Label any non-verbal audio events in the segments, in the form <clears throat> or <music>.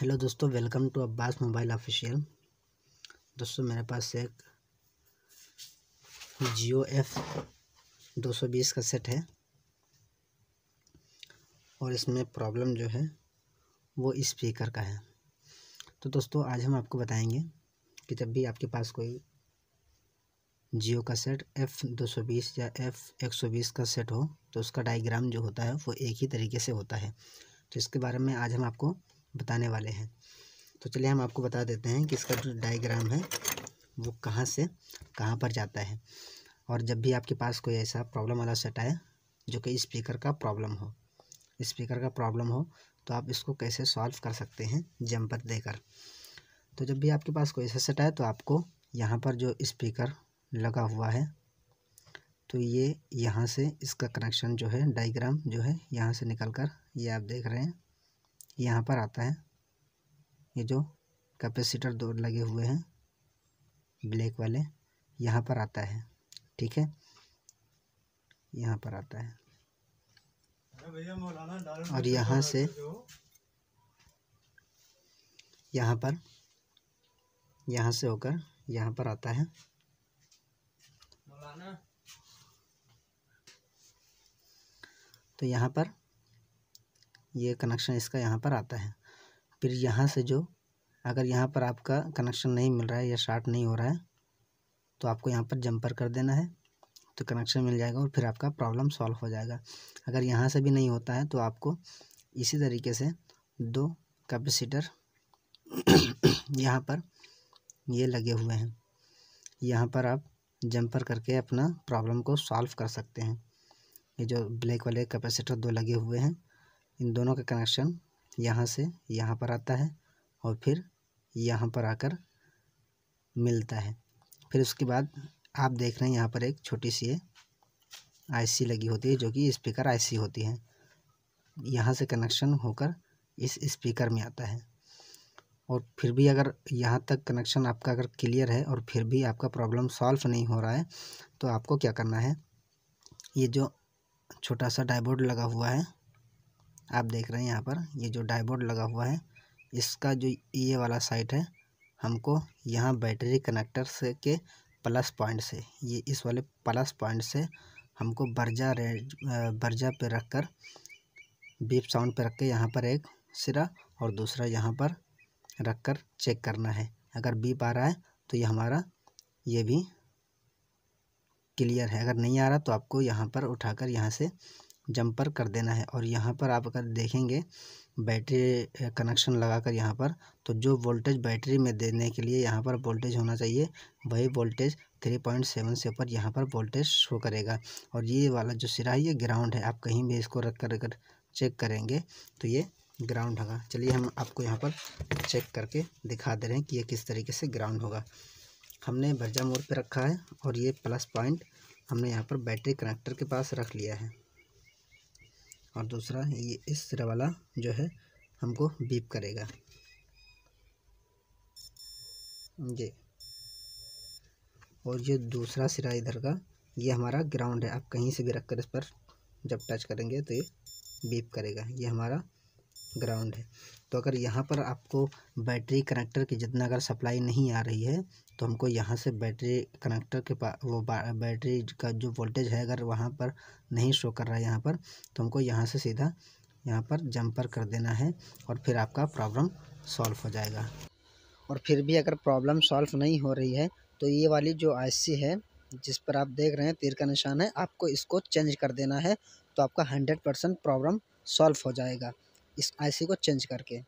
Hello दोस्तों, welcome to Abbas mobile official. दोस्तों, मेरे पास एक जियो एफ़ दो सौ बीस का सेट है और इसमें प्रॉब्लम जो है वो स्पीकर का है। तो दोस्तों, आज हम आपको बताएँगे कि जब भी आपके पास कोई जियो का सेट एफ़ दो सौ बीस या एफ़ एक सौ बीस का सेट हो तो उसका डायग्राम जो होता है वो एक ही तरीके से होता है। तो इसके बारे में आज हम आपको बताने वाले हैं। तो चलिए हम आपको बता देते हैं कि इसका जो डायग्राम है, वो कहाँ से, कहाँ पर जाता है। और जब भी आपके पास कोई ऐसा प्रॉब्लम वाला सेट आए, जो कि स्पीकर का प्रॉब्लम हो, स्पीकर का प्रॉब्लम हो तो आप इसको कैसे सॉल्व कर सकते हैं जंपर देकर। तो जब भी आपके पास कोई ऐसा सेट आए तो आपको यहाँ पर जो स्पीकर लगा हुआ है तो ये यहाँ से इसका कनेक्शन जो है, डायग्राम जो है, यहाँ से निकल कर ये आप देख रहे हैं। यहाँ पर आता है। ये जो कैपेसिटर दो लगे हुए हैं, ब्लैक वाले, यहाँ पर आता है, ठीक है? यहाँ पर आता है। और यहाँ से यहाँ पर, यहाँ से होकर यहाँ पर आता है। तो यहाँ पर ये कनेक्शन इसका यहाँ पर आता है। फिर यहाँ से जो, अगर यहाँ पर आपका कनेक्शन नहीं मिल रहा है या शार्ट नहीं हो रहा है तो आपको यहाँ पर जंपर कर देना है तो कनेक्शन मिल जाएगा और फिर आपका प्रॉब्लम सॉल्व हो जाएगा। अगर यहाँ से भी नहीं होता है तो आपको इसी तरीके से दो कैपेसिटर <clears throat> यहाँ पर ये लगे हुए हैं। यहाँ पर आप जंपर करके अपना प्रॉब्लम को सॉल्व कर सकते हैं। ये जो ब्लैक वाले कैपेसिटर दो लगे हुए हैं इन दोनों का कनेक्शन यहाँ से यहाँ पर आता है और फिर यहाँ पर आकर मिलता है। फिर उसके बाद आप देख रहे हैं यहाँ पर एक छोटी सी आईसी लगी होती है, जो कि स्पीकर आईसी होती है। यहाँ से कनेक्शन होकर इस स्पीकर में आता है। और फिर भी अगर यहाँ तक कनेक्शन आपका अगर क्लियर है और फिर भी आपका प्रॉब्लम सॉल्व नहीं हो रहा है तो आपको क्या करना है? ये जो छोटा सा डाइबोर्ड लगा हुआ है आप देख रहे हैं यहाँ पर, ये जो डाइबोर्ड लगा हुआ है, इसका जो ये वाला साइट है, हमको यहाँ बैटरी कनेक्टर से के प्लस पॉइंट से, ये इस वाले प्लस पॉइंट से हमको बर्जा रेड बर्जा पे रख कर बीप साउंड पे रख के यहाँ पर एक सिरा और दूसरा यहाँ पर रख कर चेक करना है। अगर बीप आ रहा है तो ये हमारा, ये भी क्लियर है। अगर नहीं आ रहा तो आपको यहाँ पर उठाकर यहाँ से जंपर कर देना है और यहाँ पर आप अगर देखेंगे, बैटरी कनेक्शन लगाकर यहाँ पर तो जो वोल्टेज बैटरी में देने के लिए यहाँ पर वोल्टेज होना चाहिए, वही वोल्टेज थ्री पॉइंट सेवन से ऊपर यहाँ पर वोल्टेज शो करेगा। और ये वाला जो सिरा है, ये ग्राउंड है, आप कहीं भी इसको रख कर अगर चेक करेंगे तो ये ग्राउंड होगा। चलिए हम आपको यहाँ पर चेक करके दिखा दे रहे हैं कि ये किस तरीके से ग्राउंड होगा। हमने भरजा मोड पे रखा है और ये प्लस पॉइंट हमने यहाँ पर बैटरी कनेक्टर के पास रख लिया है। और दूसरा ये इस तरह वाला जो है हमको बीप करेगा। ये और ये दूसरा सिरा इधर का, ये हमारा ग्राउंड है, आप कहीं से भी रख कर इस पर जब टच करेंगे तो ये बीप करेगा। ये हमारा ग्राउंड है। तो अगर यहाँ पर आपको बैटरी कनेक्टर की जितना अगर सप्लाई नहीं आ रही है तो हमको यहाँ से बैटरी कनेक्टर के पास वो बैटरी का जो वोल्टेज है अगर वहाँ पर नहीं शो कर रहा है यहाँ पर तो हमको यहाँ से सीधा यहाँ पर जंपर कर देना है और फिर आपका प्रॉब्लम सॉल्व हो जाएगा। और फिर भी अगर प्रॉब्लम सॉल्व नहीं हो रही है तो ये वाली जो आईसी है, जिस पर आप देख रहे हैं तीर का निशान है, आपको इसको चेंज कर देना है तो आपका हंड्रेड परसेंट प्रॉब्लम सॉल्व हो जाएगा। इस आईसी को चेंज करके।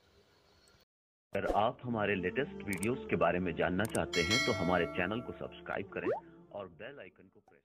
अगर आप हमारे लेटेस्ट वीडियोस के बारे में जानना चाहते हैं तो हमारे चैनल को सब्सक्राइब करें और बेल आइकन को प्रेस